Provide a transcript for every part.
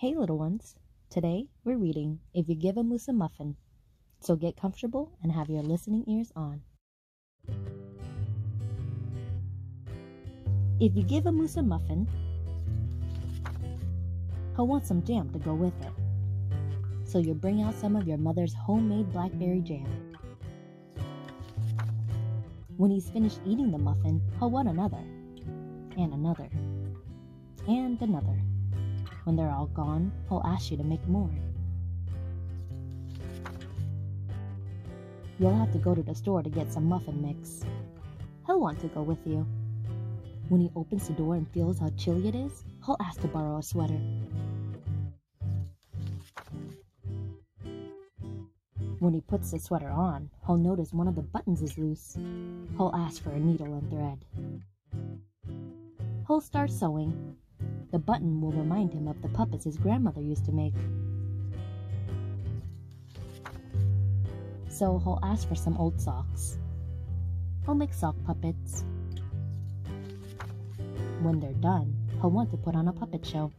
Hey, little ones. Today we're reading If You Give a Moose a Muffin. So get comfortable and have your listening ears on. If you give a moose a muffin, he'll want some jam to go with it. So you bring out some of your mother's homemade blackberry jam. When he's finished eating the muffin, he'll want another, and another, and another. When they're all gone, he'll ask you to make more. You'll have to go to the store to get some muffin mix. He'll want to go with you. When he opens the door and feels how chilly it is, he'll ask to borrow a sweater. When he puts the sweater on, he'll notice one of the buttons is loose. He'll ask for a needle and thread. He'll start sewing. The button will remind him of the puppets his grandmother used to make. So he'll ask for some old socks. He'll make sock puppets. When they're done, he'll want to put on a puppet show.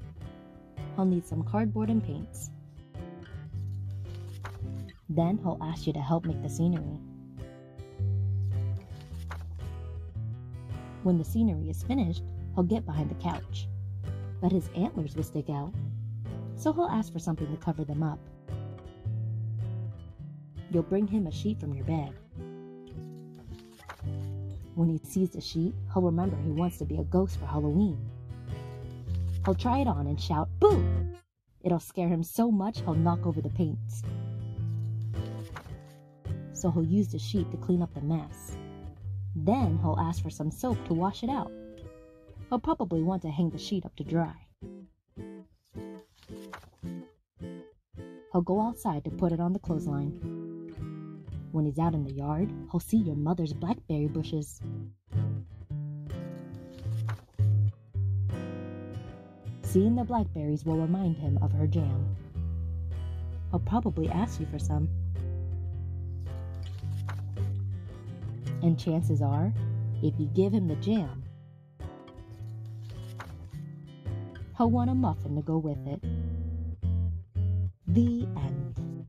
He'll need some cardboard and paints. Then he'll ask you to help make the scenery. When the scenery is finished, he'll get behind the couch. But his antlers will stick out, so he'll ask for something to cover them up. You'll bring him a sheet from your bed. When he sees the sheet, he'll remember he wants to be a ghost for Halloween. He'll try it on and shout, Boo! It'll scare him so much he'll knock over the paints. So he'll use the sheet to clean up the mess. Then he'll ask for some soap to wash it out. He'll probably want to hang the sheet up to dry. He'll go outside to put it on the clothesline. When he's out in the yard, he'll see your mother's blackberry bushes. Seeing the blackberries will remind him of her jam. He'll probably ask you for some. And chances are, if you give him the jam, he'll want a muffin to go with it. The end.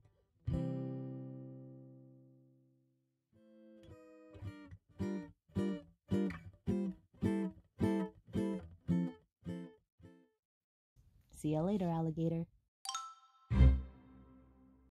See you later, alligator.